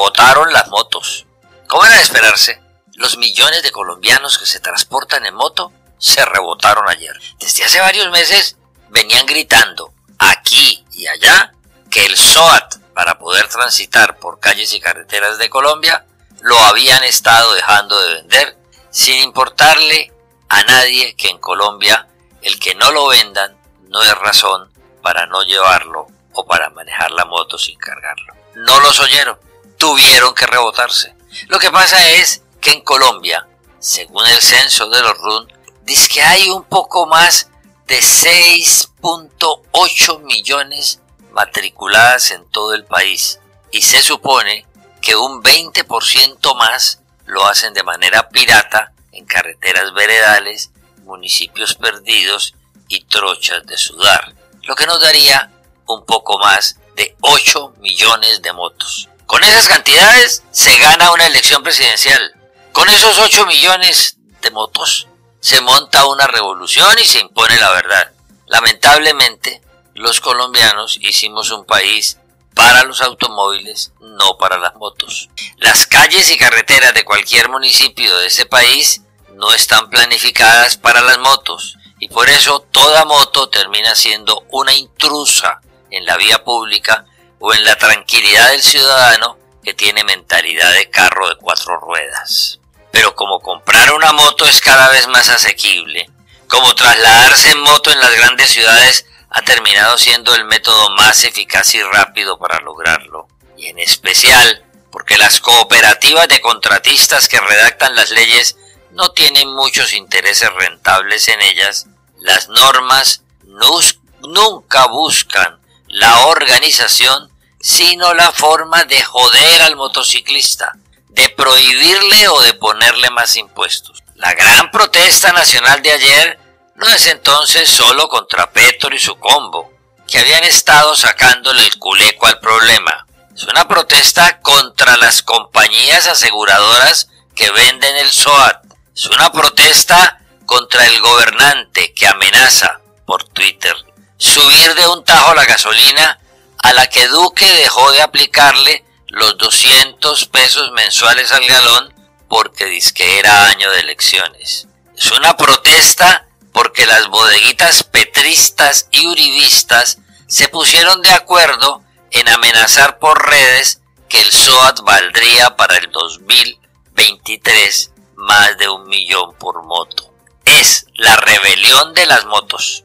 rebotaron las motos. Como era de esperarse, los millones de colombianos que se transportan en moto se rebotaron ayer. Desde hace varios meses venían gritando aquí y allá que el SOAT para poder transitar por calles y carreteras de Colombia lo habían estado dejando de vender sin importarle a nadie que en Colombia el que no lo vendan no es razón para no llevarlo o para manejar la moto sin cargarlo. No los oyeron, tuvieron que rebotarse. Lo que pasa es que en Colombia, según el censo de los RUN, dice que hay un poco más de 6.8 millones matriculadas en todo el país y se supone que un 20% más lo hacen de manera pirata en carreteras veredales, municipios perdidos y trochas de sudar, lo que nos daría un poco más de 8 millones de motos. Con esas cantidades se gana una elección presidencial. Con esos 8 millones de motos se monta una revolución y se impone la verdad. Lamentablemente, los colombianos hicimos un país para los automóviles, no para las motos. Las calles y carreteras de cualquier municipio de ese país no están planificadas para las motos y por eso toda moto termina siendo una intrusa en la vía pública o en la tranquilidad del ciudadano que tiene mentalidad de carro de cuatro ruedas. Pero como comprar una moto es cada vez más asequible, como trasladarse en moto en las grandes ciudades ha terminado siendo el método más eficaz y rápido para lograrlo. Y en especial porque las cooperativas de contratistas que redactan las leyes no tienen muchos intereses rentables en ellas, las normas nunca buscan la organización, sino la forma de joder al motociclista, de prohibirle o de ponerle más impuestos. La gran protesta nacional de ayer no es entonces solo contra Petro y su combo, que habían estado sacándole el culeco al problema. Es una protesta contra las compañías aseguradoras que venden el SOAT. Es una protesta contra el gobernante que amenaza por Twitter subir de un tajo la gasolina a la que Duque dejó de aplicarle los 200 pesos mensuales al galón porque dice que era año de elecciones. Es una protesta porque las bodeguitas petristas y uribistas se pusieron de acuerdo en amenazar por redes que el SOAT valdría para el 2023 más de un millón por moto. Es la rebelión de las motos.